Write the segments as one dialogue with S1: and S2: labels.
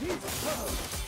S1: I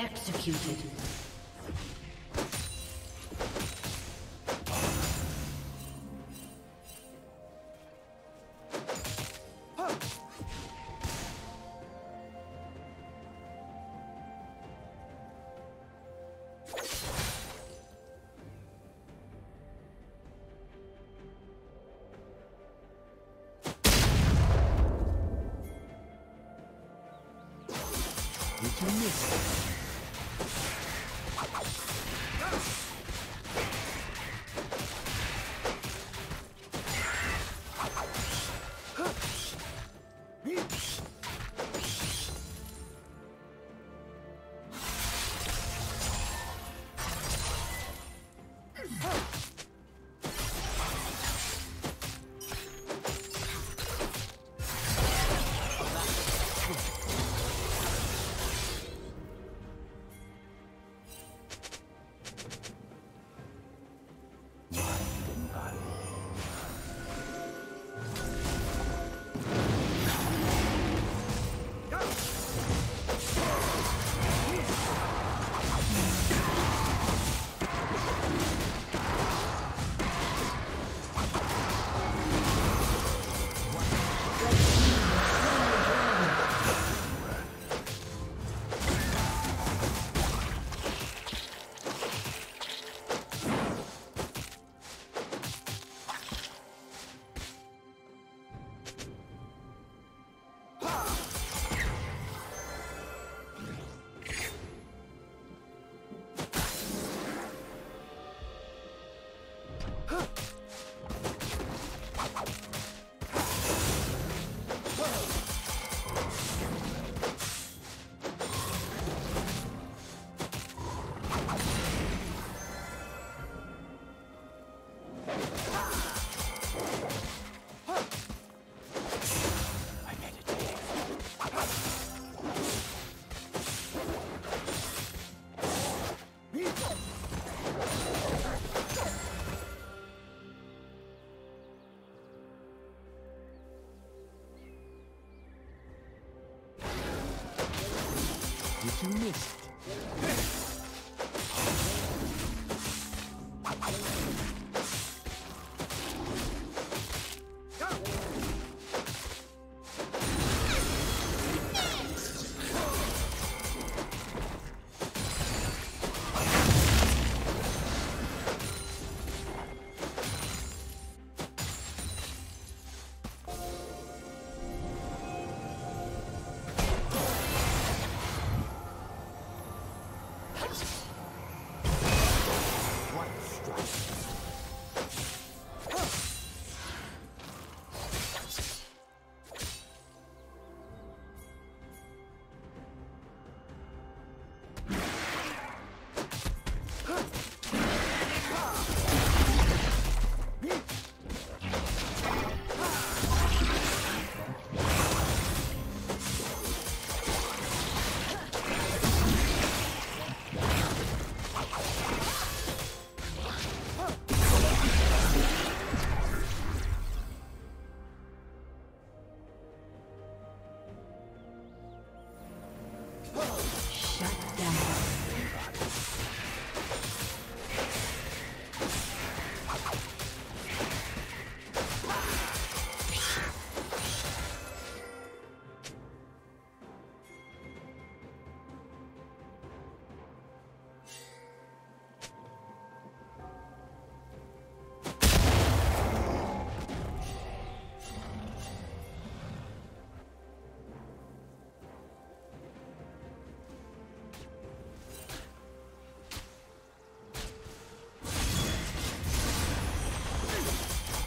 S2: Executed.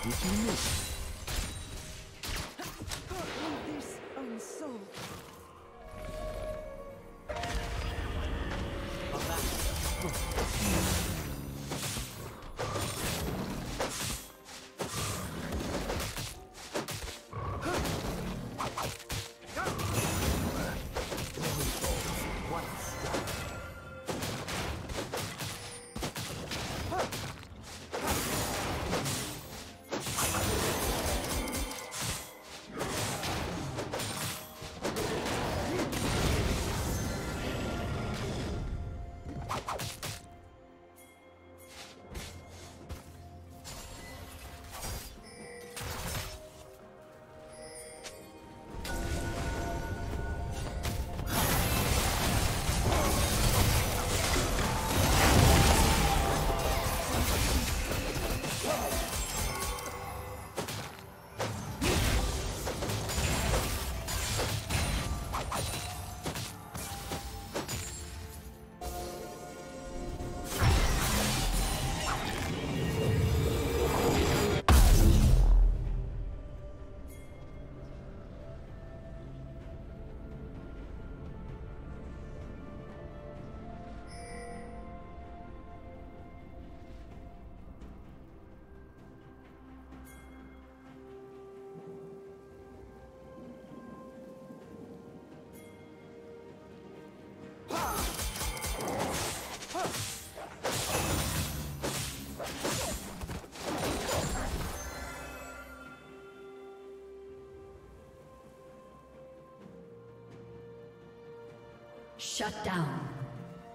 S1: Did you
S3: Shut down.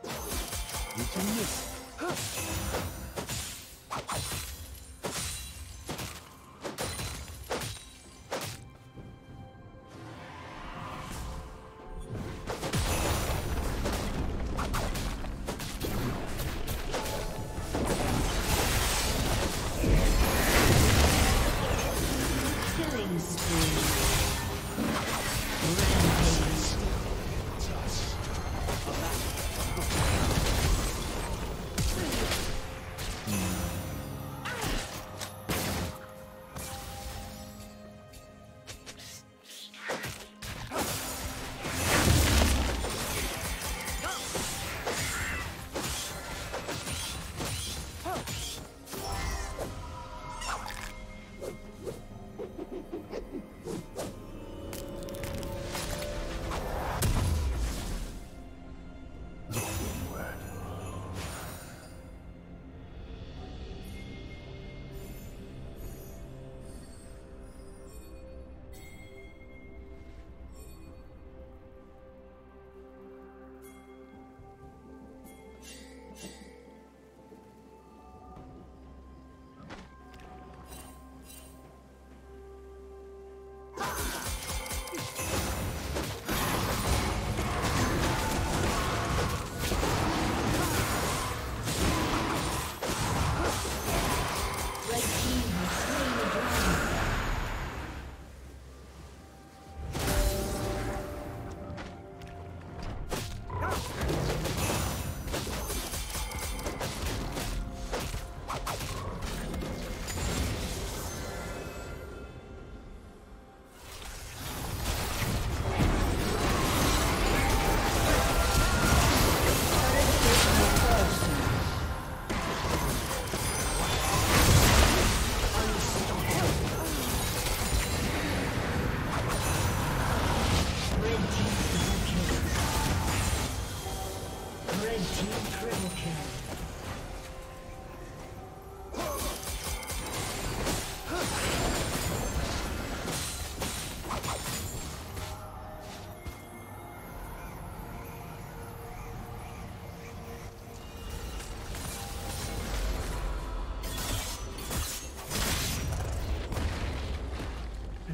S1: You miss?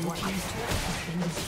S1: Blue team's.